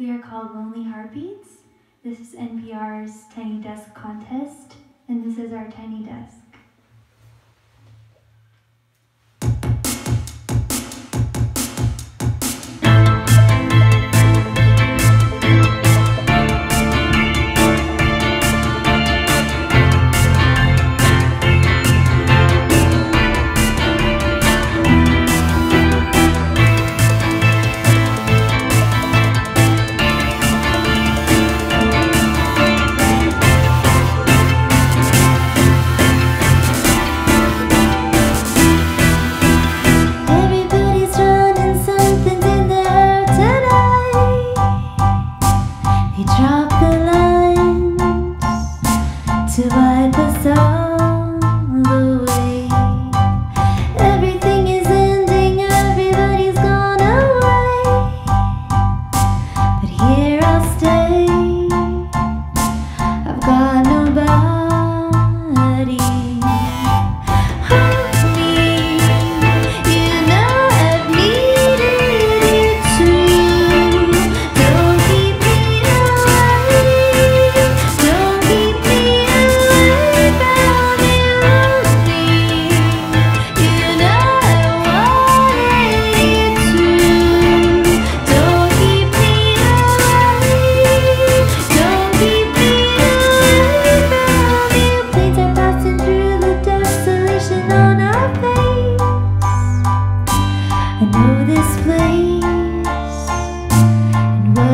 We are called Lonely Heartbeats. This is NPR's Tiny Desk contest, and this is our tiny desk. To wipe us all away. Everything is ending, everybody's gone away. But here I'll stay. I've got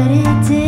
what it did.